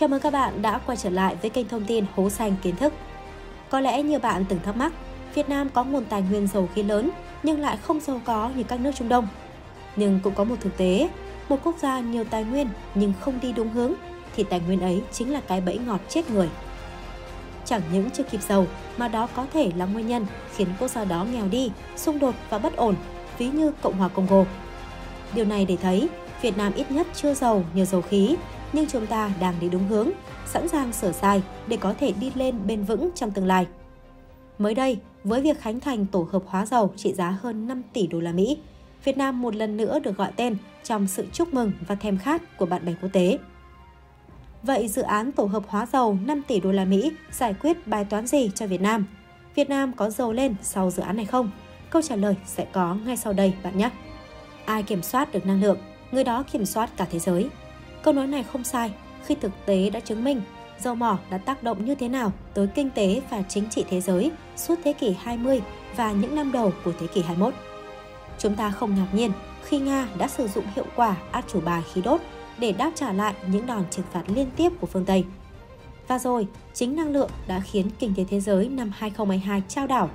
Chào mừng các bạn đã quay trở lại với kênh thông tin Hố Xanh Kiến Thức. Có lẽ nhiều bạn từng thắc mắc, Việt Nam có nguồn tài nguyên dầu khí lớn nhưng lại không giàu có như các nước Trung Đông. Nhưng cũng có một thực tế, một quốc gia nhiều tài nguyên nhưng không đi đúng hướng thì tài nguyên ấy chính là cái bẫy ngọt chết người. Chẳng những chưa kịp giàu mà đó có thể là nguyên nhân khiến quốc gia đó nghèo đi, xung đột và bất ổn, ví như Cộng hòa Congo. Điều này để thấy Việt Nam ít nhất chưa giàu nhờ dầu khí, nhưng chúng ta đang đi đúng hướng, sẵn sàng sửa sai để có thể đi lên bền vững trong tương lai. Mới đây, với việc khánh thành tổ hợp hóa dầu trị giá hơn 5 tỷ đô la Mỹ, Việt Nam một lần nữa được gọi tên trong sự chúc mừng và thèm khát của bạn bè quốc tế. Vậy dự án tổ hợp hóa dầu 5 tỷ đô la Mỹ giải quyết bài toán gì cho Việt Nam? Việt Nam có dầu lên sau dự án này không? Câu trả lời sẽ có ngay sau đây bạn nhé. Ai kiểm soát được năng lượng, người đó kiểm soát cả thế giới. Câu nói này không sai khi thực tế đã chứng minh dầu mỏ đã tác động như thế nào tới kinh tế và chính trị thế giới suốt thế kỷ 20 và những năm đầu của thế kỷ 21. Chúng ta không ngạc nhiên khi Nga đã sử dụng hiệu quả át chủ bài khí đốt để đáp trả lại những đòn trừng phạt liên tiếp của phương Tây. Và rồi, chính năng lượng đã khiến kinh tế thế giới năm 2022 trao đảo.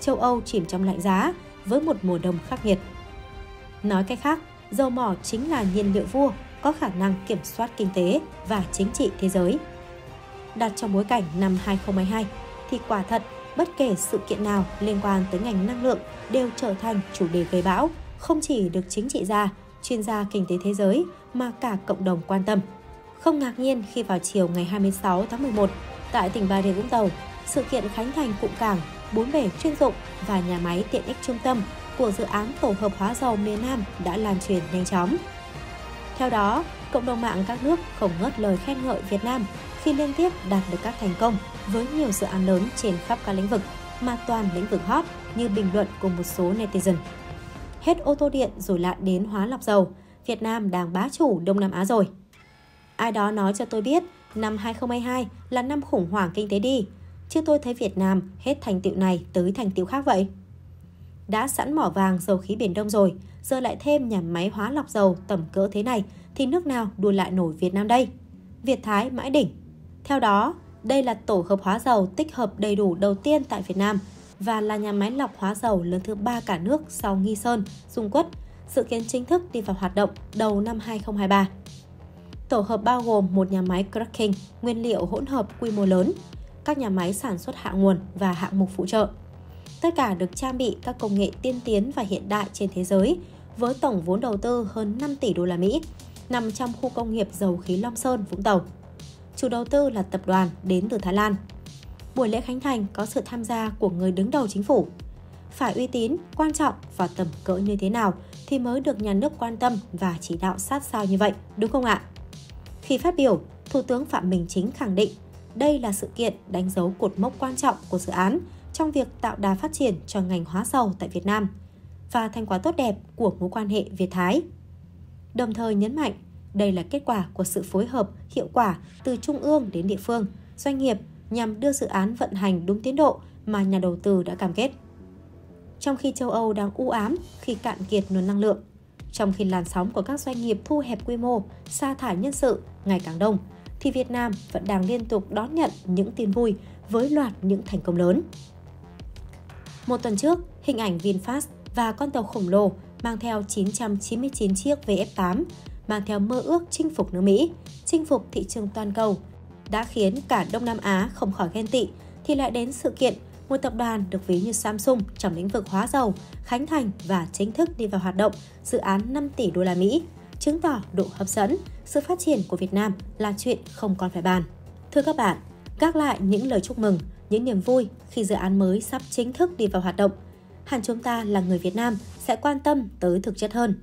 Châu Âu chìm trong lạnh giá với một mùa đông khắc nghiệt. Nói cách khác, dầu mỏ chính là nhiên liệu vua có khả năng kiểm soát kinh tế và chính trị thế giới. Đặt trong bối cảnh năm 2022 thì quả thật bất kể sự kiện nào liên quan tới ngành năng lượng đều trở thành chủ đề gây bão, không chỉ được chính trị gia, chuyên gia kinh tế thế giới mà cả cộng đồng quan tâm. Không ngạc nhiên khi vào chiều ngày 26 tháng 11 tại tỉnh Bà Rịa Vũng Tàu, sự kiện khánh thành cụm cảng, bốn bể chuyên dụng và nhà máy tiện ích trung tâm của dự án tổ hợp hóa dầu miền Nam đã lan truyền nhanh chóng. Theo đó, cộng đồng mạng các nước không ngớt lời khen ngợi Việt Nam khi liên tiếp đạt được các thành công với nhiều dự án lớn trên khắp các lĩnh vực mà toàn lĩnh vực hot như bình luận của một số netizen. Hết ô tô điện rồi lại đến hóa lọc dầu, Việt Nam đang bá chủ Đông Nam Á rồi. Ai đó nói cho tôi biết năm 2022 là năm khủng hoảng kinh tế đi, chứ tôi thấy Việt Nam hết thành tựu này tới thành tựu khác vậy. Đã sẵn mỏ vàng dầu khí Biển Đông rồi, giờ lại thêm nhà máy hóa lọc dầu tầm cỡ thế này thì nước nào đua lại nổi Việt Nam đây? Việt Thái mãi đỉnh. Theo đó, đây là tổ hợp hóa dầu tích hợp đầy đủ đầu tiên tại Việt Nam và là nhà máy lọc hóa dầu lớn thứ ba cả nước sau Nghi Sơn, Dung Quất, dự kiến chính thức đi vào hoạt động đầu năm 2023. Tổ hợp bao gồm một nhà máy cracking, nguyên liệu hỗn hợp quy mô lớn, các nhà máy sản xuất hạ nguồn và hạng mục phụ trợ. Tất cả được trang bị các công nghệ tiên tiến và hiện đại trên thế giới với tổng vốn đầu tư hơn 5 tỷ đô la Mỹ, nằm trong khu công nghiệp dầu khí Long Sơn, Vũng Tàu. Chủ đầu tư là tập đoàn đến từ Thái Lan. Buổi lễ khánh thành có sự tham gia của người đứng đầu chính phủ. Phải uy tín, quan trọng và tầm cỡ như thế nào thì mới được nhà nước quan tâm và chỉ đạo sát sao như vậy, đúng không ạ? Khi phát biểu, Thủ tướng Phạm Minh Chính khẳng định đây là sự kiện đánh dấu cột mốc quan trọng của dự án trong việc tạo đà phát triển cho ngành hóa dầu tại Việt Nam và thành quả tốt đẹp của mối quan hệ Việt-Thái. Đồng thời nhấn mạnh đây là kết quả của sự phối hợp hiệu quả từ trung ương đến địa phương, doanh nghiệp nhằm đưa dự án vận hành đúng tiến độ mà nhà đầu tư đã cam kết. Trong khi châu Âu đang u ám khi cạn kiệt nguồn năng lượng, trong khi làn sóng của các doanh nghiệp thu hẹp quy mô, sa thải nhân sự ngày càng đông, thì Việt Nam vẫn đang liên tục đón nhận những tin vui với loạt những thành công lớn. Một tuần trước, hình ảnh VinFast và con tàu khổng lồ mang theo 999 chiếc VF8 mang theo mơ ước chinh phục nước Mỹ, chinh phục thị trường toàn cầu đã khiến cả Đông Nam Á không khỏi ghen tị thì lại đến sự kiện một tập đoàn được ví như Samsung trong lĩnh vực hóa dầu khánh thành và chính thức đi vào hoạt động dự án 5 tỷ đô la Mỹ, chứng tỏ độ hấp dẫn, sự phát triển của Việt Nam là chuyện không còn phải bàn. Thưa các bạn, gác lại những lời chúc mừng, những niềm vui khi dự án mới sắp chính thức đi vào hoạt động. Hẳn chúng ta là người Việt Nam sẽ quan tâm tới thực chất hơn.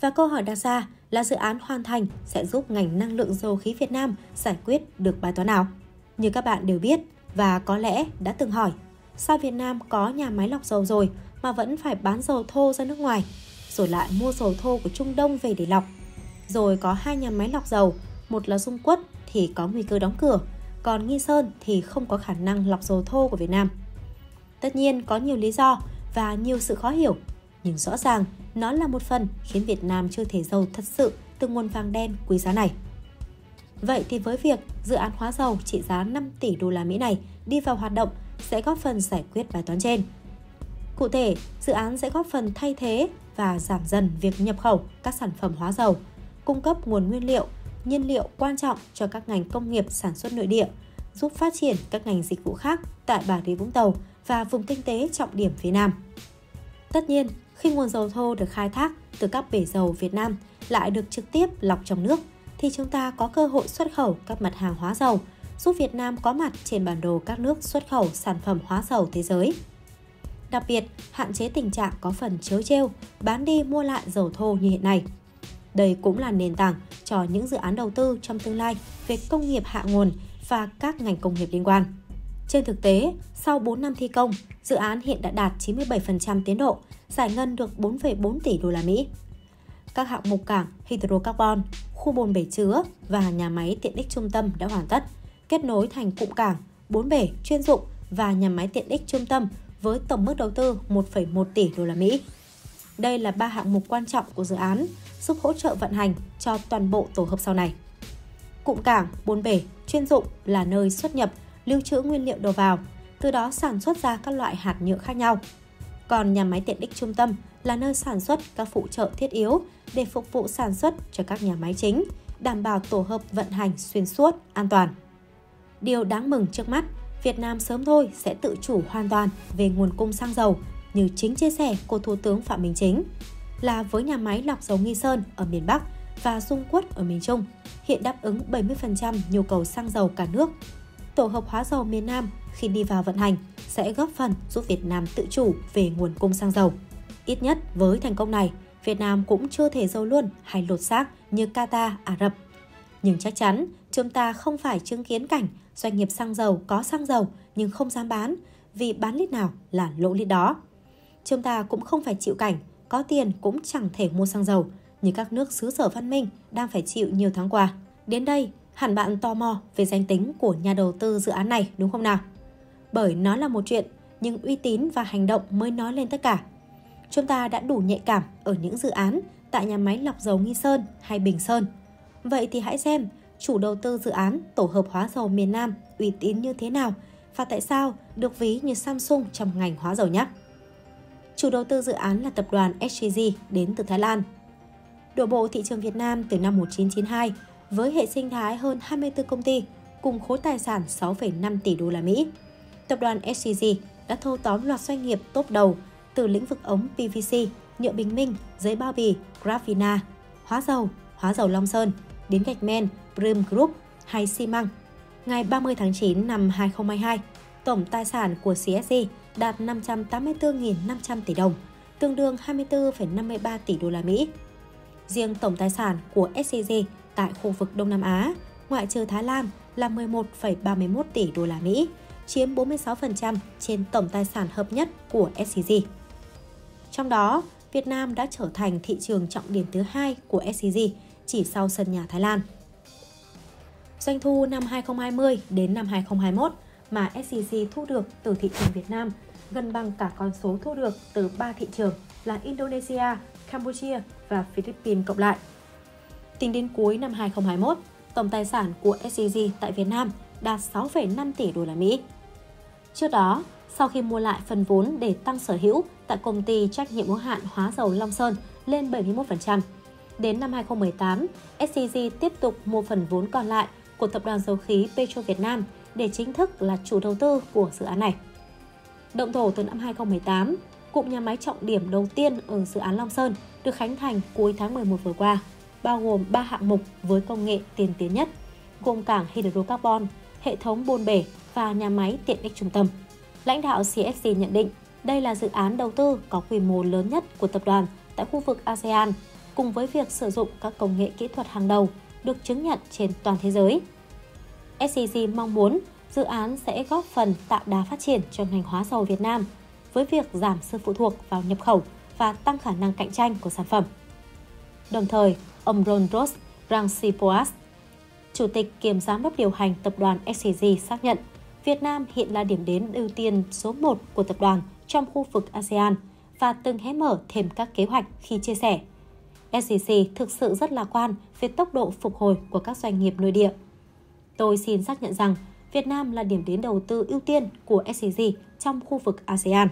Và câu hỏi đặt ra là dự án hoàn thành sẽ giúp ngành năng lượng dầu khí Việt Nam giải quyết được bài toán nào? Như các bạn đều biết và có lẽ đã từng hỏi, sao Việt Nam có nhà máy lọc dầu rồi mà vẫn phải bán dầu thô ra nước ngoài, rồi lại mua dầu thô của Trung Đông về để lọc. Rồi có hai nhà máy lọc dầu, một là Dung Quất thì có nguy cơ đóng cửa, còn Nghi Sơn thì không có khả năng lọc dầu thô của Việt Nam. Tất nhiên có nhiều lý do và nhiều sự khó hiểu, nhưng rõ ràng nó là một phần khiến Việt Nam chưa thể giàu thật sự từ nguồn vàng đen quý giá này. Vậy thì với việc dự án hóa dầu trị giá 5 tỷ đô la Mỹ này đi vào hoạt động sẽ góp phần giải quyết bài toán trên. Cụ thể, dự án sẽ góp phần thay thế và giảm dần việc nhập khẩu các sản phẩm hóa dầu, cung cấp nguồn nguyên liệu, nhiên liệu quan trọng cho các ngành công nghiệp sản xuất nội địa, giúp phát triển các ngành dịch vụ khác tại Bà Rịa Vũng Tàu và vùng kinh tế trọng điểm phía Nam. Tất nhiên, khi nguồn dầu thô được khai thác từ các bể dầu Việt Nam lại được trực tiếp lọc trong nước, thì chúng ta có cơ hội xuất khẩu các mặt hàng hóa dầu, giúp Việt Nam có mặt trên bản đồ các nước xuất khẩu sản phẩm hóa dầu thế giới. Đặc biệt, hạn chế tình trạng có phần chiếu treo, bán đi mua lại dầu thô như hiện nay. Đây cũng là nền tảng cho những dự án đầu tư trong tương lai về công nghiệp hạ nguồn và các ngành công nghiệp liên quan. Trên thực tế, sau 4 năm thi công, dự án hiện đã đạt 97% tiến độ, giải ngân được 4,4 tỷ đô la Mỹ. Các hạng mục cảng, hydrocarbon, khu bồn bể chứa và nhà máy tiện ích trung tâm đã hoàn tất, kết nối thành cụm cảng, bốn bể chuyên dụng và nhà máy tiện ích trung tâm với tổng mức đầu tư 1,1 tỷ đô la Mỹ. Đây là ba hạng mục quan trọng của dự án, giúp hỗ trợ vận hành cho toàn bộ tổ hợp sau này. Cụm cảng, bồn bể, chuyên dụng là nơi xuất nhập, lưu trữ nguyên liệu đầu vào, từ đó sản xuất ra các loại hạt nhựa khác nhau. Còn nhà máy tiện ích trung tâm là nơi sản xuất các phụ trợ thiết yếu để phục vụ sản xuất cho các nhà máy chính, đảm bảo tổ hợp vận hành xuyên suốt, an toàn. Điều đáng mừng trước mắt, Việt Nam sớm thôi sẽ tự chủ hoàn toàn về nguồn cung xăng dầu như chính chia sẻ của Thủ tướng Phạm Minh Chính là với nhà máy lọc dầu Nghi Sơn ở miền Bắc và Dung Quất ở miền Trung, hiện đáp ứng 70% nhu cầu xăng dầu cả nước. Tổ hợp hóa dầu miền Nam khi đi vào vận hành sẽ góp phần giúp Việt Nam tự chủ về nguồn cung xăng dầu. Ít nhất với thành công này, Việt Nam cũng chưa thể dâu luôn hay lột xác như Qatar, Ả Rập. Nhưng chắc chắn chúng ta không phải chứng kiến cảnh doanh nghiệp xăng dầu có xăng dầu nhưng không dám bán vì bán lít nào là lỗ lít đó. Chúng ta cũng không phải chịu cảnh có tiền cũng chẳng thể mua xăng dầu như các nước xứ sở văn minh đang phải chịu nhiều tháng qua. Đến đây, hẳn bạn tò mò về danh tính của nhà đầu tư dự án này đúng không nào? Bởi nó là một chuyện, nhưng uy tín và hành động mới nói lên tất cả. Chúng ta đã đủ nhạy cảm ở những dự án tại nhà máy lọc dầu Nghi Sơn hay Bình Sơn. Vậy thì hãy xem chủ đầu tư dự án tổ hợp hóa dầu miền Nam uy tín như thế nào và tại sao được ví như Samsung trong ngành hóa dầu nhé. Chủ đầu tư dự án là tập đoàn SGG đến từ Thái Lan. Đổ bộ thị trường Việt Nam từ năm 1992 với hệ sinh thái hơn 24 công ty cùng khối tài sản 6,5 tỷ đô la Mỹ. Tập đoàn SCG đã thâu tóm loạt doanh nghiệp top đầu từ lĩnh vực ống PVC, nhựa bình minh, giấy bao bì, Grafina, hóa dầu, hóa dầu Long Sơn, đến gạch men, Brim Group hay xi măng. Ngày 30 tháng 9 năm 2022, tổng tài sản của CSG đạt 584.500 tỷ đồng, tương đương 24,53 tỷ đô la Mỹ. Riêng tổng tài sản của SCG tại khu vực Đông Nam Á, ngoại trừ Thái Lan là 11,31 tỷ đô la Mỹ, chiếm 46% trên tổng tài sản hợp nhất của SCG. Trong đó, Việt Nam đã trở thành thị trường trọng điểm thứ hai của SCG chỉ sau sân nhà Thái Lan. Doanh thu năm 2020 đến năm 2021 mà SCG thu được từ thị trường Việt Nam gần bằng cả con số thu được từ 3 thị trường là Indonesia, Campuchia và Philippines cộng lại. Tính đến cuối năm 2021, tổng tài sản của SCG tại Việt Nam đạt 6,5 tỷ đô la Mỹ. Trước đó, sau khi mua lại phần vốn để tăng sở hữu tại công ty trách nhiệm hữu hạn hóa dầu Long Sơn lên 71%, đến năm 2018, SCG tiếp tục mua phần vốn còn lại của tập đoàn dầu khí Petro Việt Nam để chính thức là chủ đầu tư của dự án này. Động thổ từ năm 2018, cụm nhà máy trọng điểm đầu tiên ở dự án Long Sơn được khánh thành cuối tháng 11 vừa qua, bao gồm 3 hạng mục với công nghệ tiên tiến nhất, gồm cảng hydrocarbon, hệ thống bồn bể và nhà máy tiện ích trung tâm. Lãnh đạo CFC nhận định đây là dự án đầu tư có quy mô lớn nhất của tập đoàn tại khu vực ASEAN, cùng với việc sử dụng các công nghệ kỹ thuật hàng đầu được chứng nhận trên toàn thế giới. SCG mong muốn dự án sẽ góp phần tạo đà phát triển cho ngành hóa dầu Việt Nam với việc giảm sự phụ thuộc vào nhập khẩu và tăng khả năng cạnh tranh của sản phẩm. Đồng thời, ông Rondros Rangsipoas, Chủ tịch kiêm giám đốc điều hành tập đoàn SCG xác nhận Việt Nam hiện là điểm đến ưu tiên số 1 của tập đoàn trong khu vực ASEAN và từng hé mở thêm các kế hoạch khi chia sẻ. SCC thực sự rất lạc quan về tốc độ phục hồi của các doanh nghiệp nội địa Tôi xin xác nhận rằng Việt Nam là điểm đến đầu tư ưu tiên của SCG trong khu vực ASEAN.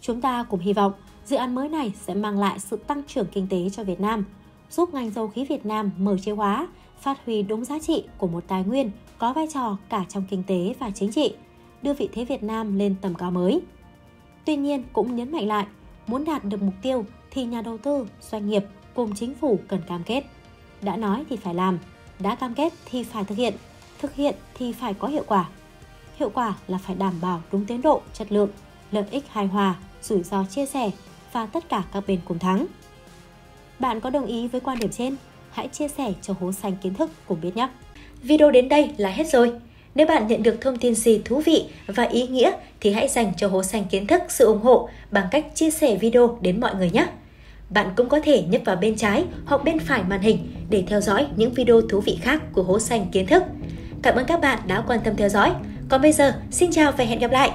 Chúng ta cùng hy vọng dự án mới này sẽ mang lại sự tăng trưởng kinh tế cho Việt Nam, giúp ngành dầu khí Việt Nam mở chế hóa, phát huy đúng giá trị của một tài nguyên có vai trò cả trong kinh tế và chính trị, đưa vị thế Việt Nam lên tầm cao mới. Tuy nhiên cũng nhấn mạnh lại, muốn đạt được mục tiêu thì nhà đầu tư, doanh nghiệp cùng chính phủ cần cam kết. Đã nói thì phải làm, đã cam kết thì phải thực hiện, thực hiện thì phải có hiệu quả. Hiệu quả là phải đảm bảo đúng tiến độ, chất lượng, lợi ích hài hòa, rủi ro chia sẻ và tất cả các bên cùng thắng. Bạn có đồng ý với quan điểm trên? Hãy chia sẻ cho hố xanh kiến thức cùng biết nhé. Video đến đây là hết rồi. Nếu bạn nhận được thông tin gì thú vị và ý nghĩa thì hãy dành cho hố xanh kiến thức sự ủng hộ bằng cách chia sẻ video đến mọi người nhé. Bạn cũng có thể nhấp vào bên trái hoặc bên phải màn hình để theo dõi những video thú vị khác của hố xanh kiến thức. Cảm ơn các bạn đã quan tâm theo dõi. Còn bây giờ, xin chào và hẹn gặp lại!